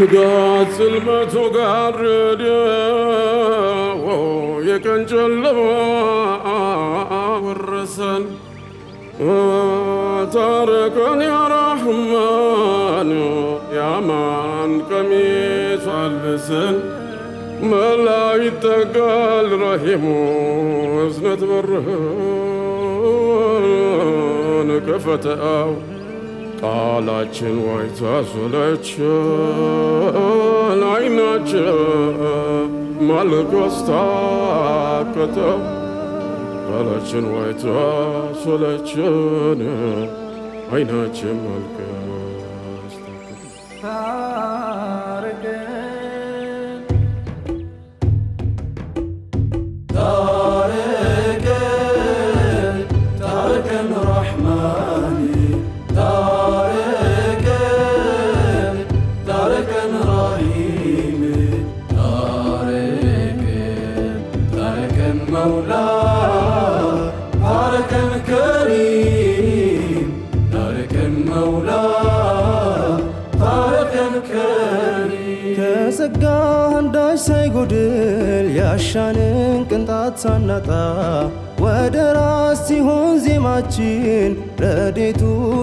ንጋት ጽልመቱ ጋረደ የቀን ጨለማ ወረሰን ታረቀን ያ ያማን ቀሚስ አልብሰን መላው ይጠጋል ረሒሙ እዝነት በርህን ክፈተው طالت ويتزلت العينج مالقستاكت طالت ويتزلت عينج مالقستاكت ታረቀን ከጸጋ አንዳች ሳይጎድል ያሻንን ቅንጣት ሳናጣ ወደ ራስ ሲሆን ዜማችን ረዴቱ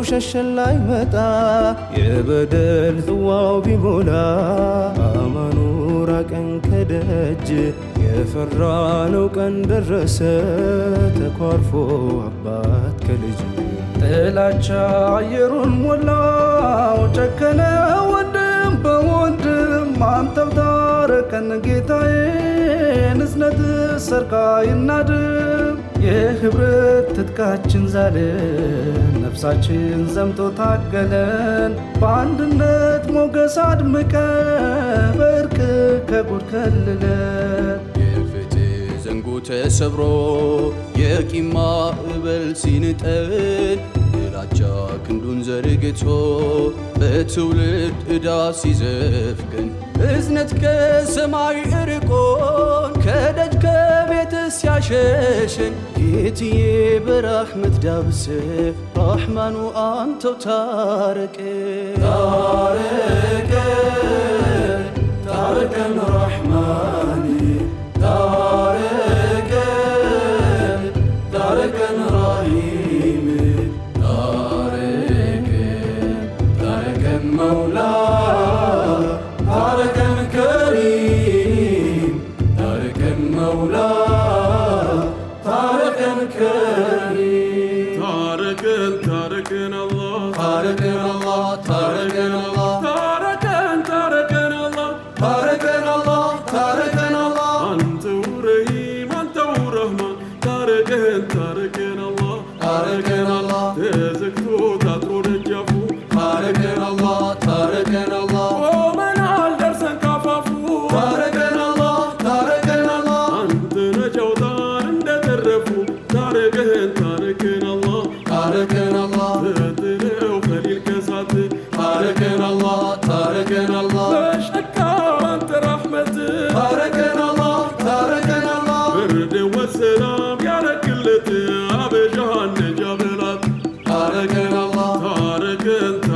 ሸሸን ላይ መጣ የበደል ጽዋው ቢሞላ አማኑ ራቀን ከደጅ የፈራነው ቀን ደረሰ ተኳርፎ አባት ከልጅ ጥላቻ አየሩን ሞላው ጨከነ ታረቀን ጌታዬ ንዝነት ሰርካ ይናድም። የህብረት ትጥቃችን ዛልን ነፍሳችን ዘምቶ ታገለን። በአንድነት ሞገስ አድምቀ በእርቅ ከጉድ ከልለን። የፍትህ ዘንጉ ተሰብሮ የቂም ማዕበል ሲንጠን ጥላቻ ክንዱን ዘርግቶ በትውልድ ዕዳ ሲዘፍቀን እዝነት ከሰማይ እርቆን ከደጅ ከቤት ሲያሸሸን ጌትዬ በራህመት ዳብሰ ራሕማኑ አንተው ታረቀን ታረቀን تاركنا الله تاركنا الله ومن الله تاركنا الله برد والسلام يا ركلتي ابي جهنم جبلت تاركنا الله تاركنا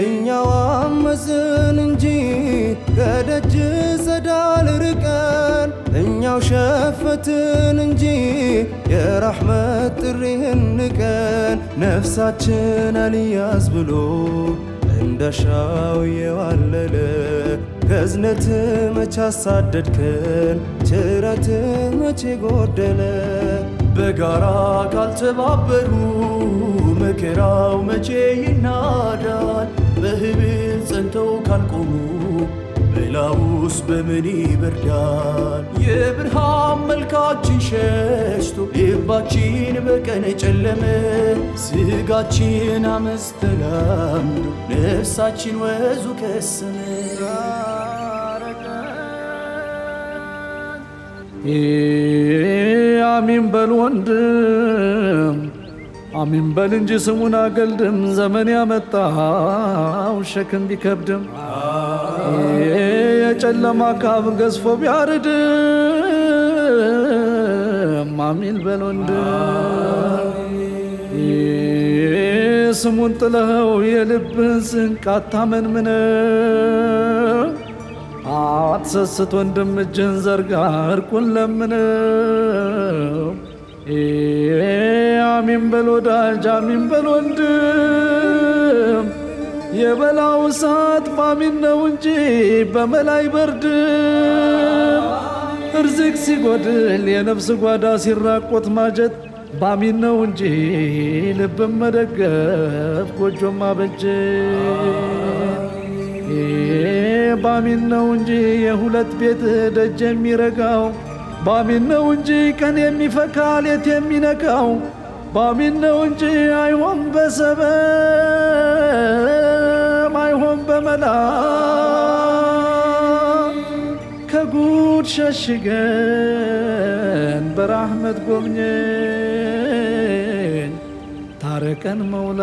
እኛው አመፅን እንጂ ከደጅ እኛው ሸፈትን እንጂ የራሕመት ጥሪህን ንቀን ነፍሳችን አልያዝ ብሎ እንደሻው የዋለለ ከዝነት መቼ አሳደድከን ችረት መቼ ጎደለ በጋራ ካልተባበሩ መከራው መቼ ይናዳል? በህብር ጸንተው ካልቆሙ ሌላውስ በምን ይበርዳል? የብርሃን መልካችን ሸሽቶ ልባችን በቀን ጨለመ። ስጋችን አመፅ ተላምዶ ነፍሳችን ወዙ ከሰመ። አሚን በል ወንድም አሚን በል እንጂ ስሙን አገልድም። ዘመን ያመጣው ሸክም ቢከብድም የጨለማ ካብ ገዝፎ ቢያርድም አሚን በል ወንድም ስሙን ጥለኸው የልብህን ስንቅ አታመንምነው አትሰስት ወንድም እጅህን ዘርጋ እርቁን ለምነው። አሚን በል ወዳጅ አሚን በል ወንድም። የበላው እሳት ባሚን ነው እንጂ በመላ አይበርድም። እርዝቅ ሲጎድል የነፍስ ጓዳ ሲራቆት ማጀት ባሚን ነው እንጂ ልብም መደገፍ ጎጆም ማበጀት ባሚን ነው እንጂ የሁለት ቤት ደጅ የሚረጋው። ባሚን ነው እንጂ ቀን የሚፈካ ሌት የሚነካው። ባሚን ነው እንጂ አይሆን በሰበብ አይሆን በመላ። ከጉድ ሸሽገን በራህመት ጎብኘን ታረቀን መውላ